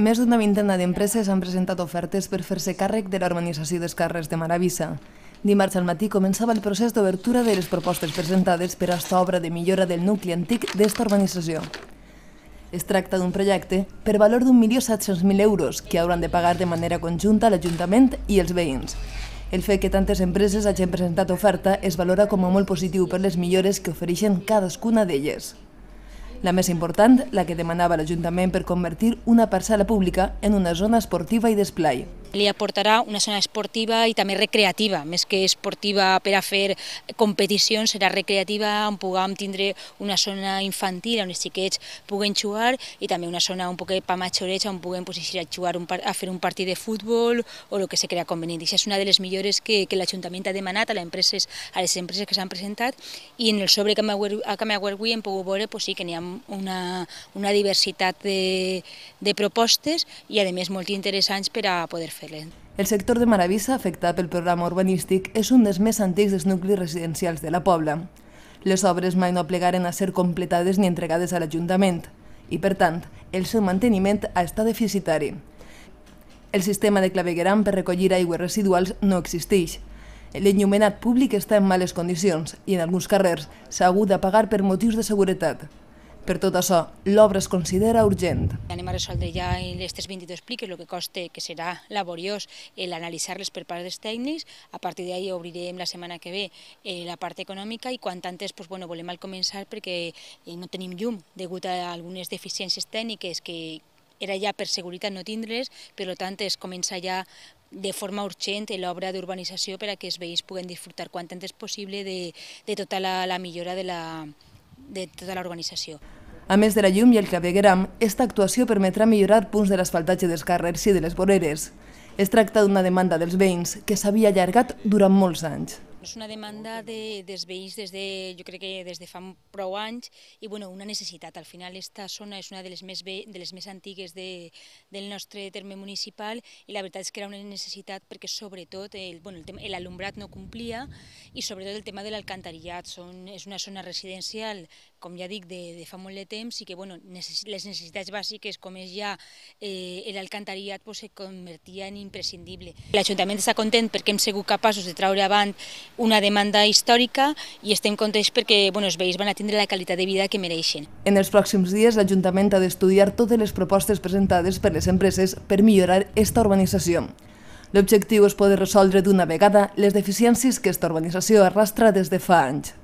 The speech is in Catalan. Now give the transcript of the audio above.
més d'una vintena d'empreses han presentat ofertes per fer-se càrrec de l'organització dels carrers de Maravissa. Dimarts al matí començava el procés d'obertura de les propostes presentades per a esta obra de millora del nucli antic d'esta urbanització. Es tracta d'un projecte per valor d'1.700.000 euros que hauran de pagar de manera conjunta l'Ajuntament i els veïns. El fet que tantes empreses hagin presentat oferta es valora com a molt positiu per les millores que ofereixen cadascuna d'elles. La més important, la que demanava l'Ajuntament per convertir una parcel·la pública en una zona esportiva i d'esplai li aportarà una zona esportiva i també recreativa, més que esportiva per a fer competicions, serà recreativa on puguem tindre una zona infantil on els xiquets puguen jugar i també una zona un poquet pa majorets on puguem pues, a jugar un, a fer un partit de futbol o el que se crea convenient. Això és una de les millores que, que l'Ajuntament ha demanat a les empreses, a les empreses que s'han presentat i en el sobre que m'ha avui hem pogut veure pues, sí, que n'hi ha una, una diversitat de, de propostes i a més molt interessants per a poder fer fer El sector de Maravissa, afectat pel programa urbanístic, és un dels més antics dels nuclis residencials de la Pobla. Les obres mai no plegaren a ser completades ni entregades a l'Ajuntament i, per tant, el seu manteniment ha estat deficitari. El sistema de clavegueram per recollir aigües residuals no existeix. L'enllumenat públic està en males condicions i en alguns carrers s'ha hagut de pagar per motius de seguretat. Per tot això, l'obra es considera urgent. Anem a resoldre ja en aquestes 22 pliques el que costa, que serà laboriós l'analitzar-les per part dels tècnics. A partir d'ahir obrirem la setmana que ve eh, la part econòmica i quan antes pues, bueno, volem al començar perquè eh, no tenim llum degut a algunes deficiències tècniques que era ja per seguretat no tindre's, per tant es comença ja de forma urgent l'obra d'urbanització per a que els veïns puguen disfrutar quant antes possible de, de tota la, la millora de la, de tota l'organització. A més de la llum i el clavegueram, esta actuació permetrà millorar punts de l'asfaltatge dels carrers i de les voreres. Es tracta d'una demanda dels veïns que s'havia allargat durant molts anys. És una demanda de, dels veïns des de, jo crec que des de fa prou anys i bueno, una necessitat. Al final esta zona és una de les més, ve, de les més antigues de, del nostre terme municipal i la veritat és que era una necessitat perquè sobretot el, bueno, l'alumbrat no complia i sobretot el tema de l'alcantarillat. És una zona residencial, com ja dic, de, de fa molt de temps i que bueno, necess, les necessitats bàsiques com és ja eh, l'alcantarillat pues, se convertia en imprescindible. L'Ajuntament està content perquè hem sigut capaços de traure avant una demanda històrica i estem contents perquè bueno, els veïns van a tindre la qualitat de vida que mereixen. En els pròxims dies, l'Ajuntament ha d'estudiar totes les propostes presentades per les empreses per millorar esta urbanització. L'objectiu és poder resoldre d'una vegada les deficiències que esta urbanització arrastra des de fa anys.